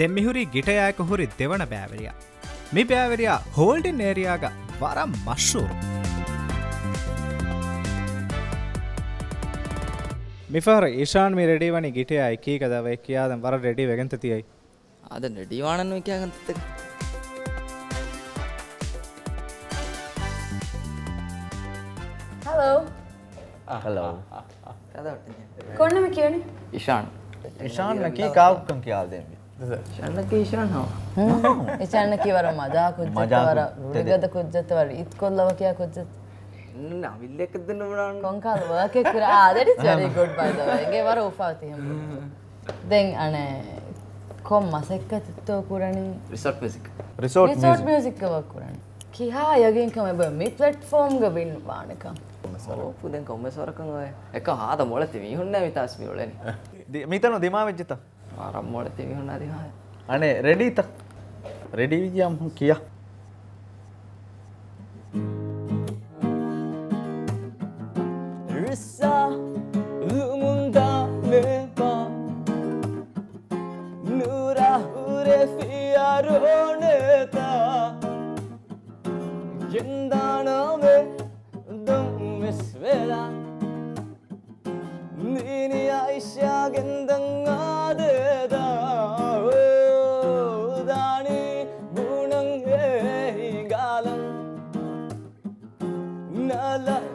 දෙම්මිහුරි ගිටයක හුරි දෙවන බෑවරිය. මි බෑවරයා හෝල්ඩි නේරයාග වරම් මශ්ෂූර්. මිර ඒෂාන් මේ රෙඩි වනි ගිටය එකී කදව එකයාද වර රෙඩි වගත තියයි. අද නෙඩිවානන් එකයාගතක. හලෝ හලෝ කොන්නම කියන ඉෂාන් ඉෂාන් කී කාවක්කන් කියාදෙම. එචන්න කිවර මජා කුද්ජතවර මජා රුඩිගත කුද්ජතවර ඉත් කොල්ලව කියා කුද්ජත නවිල්ල එකද නවරන්න කොංකාල වගේ කර. ආදරි වැරි ගොඩ් බයිදවගේ වර උපාතියම දෙන් අනේ කොම් මසෙක්ක තිත්තෝ කුරණින් රිසට් පෙසික් රිසෝට් රිසෝට් මියසික්කවක් කරන්න. කිහා යගින්කම එබ මේ පලට්ෆෝර්ම්ග වින් වානකම්. පුදෙන් කොම්මස්වරකන් ඔය එක හාද මොලති මිහුන්න විතාස්මි ඔලන. මිතන දිමා වෙච්චිත ආරම් මොලති මිහුන්න අදිහාය අනේ රෙඩීත රෙඩි විජයම් කිය Risa lumunda mepa Nura ure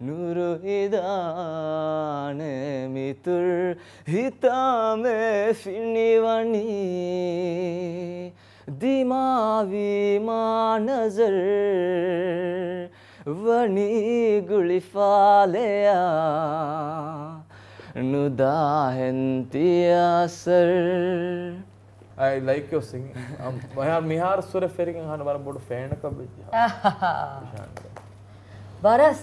නුරු ඉදාන මිතුල් හිතාම පිණිවනි දිමාවී මානසල් වනී ගුලිෆාලයා නුදාහෙන්තියසල් I like your singing. Um, Mihar Sura Ferry can have a board of fan.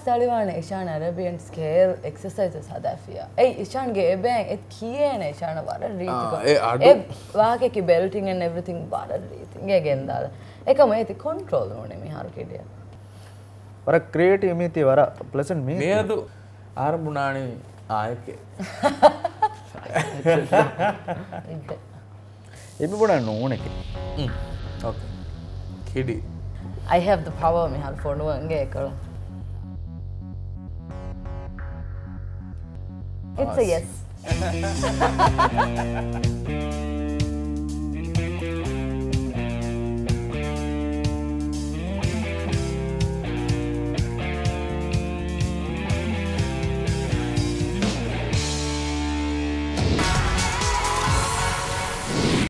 තලිවාන ඒෂාන ඇරබියන් ස්කේල් එක්සසයිස සදැෆිය ඇයි ඉෂාන්ගේ එබෑන් එත් කියන ඒෂාන වර ඒ රීතික අඩු- වාකෙකි බෙල්ටිංෙන් එවරිතින් බර රීතිගේ ගෙන්දාල එකම ඇති කොන්ට්‍රෝල් ඕනේ මිහාරු කෙඩිය වර ක්‍රේටි මිති වර ප්ලසන් මේ මේadu ආරම්භුණානේ ආයකේ. එබි පොඩ නෝන එක Okay. කිඩි. I have the power Mihal ෆොනුවන්ගේ කරු It's a yes.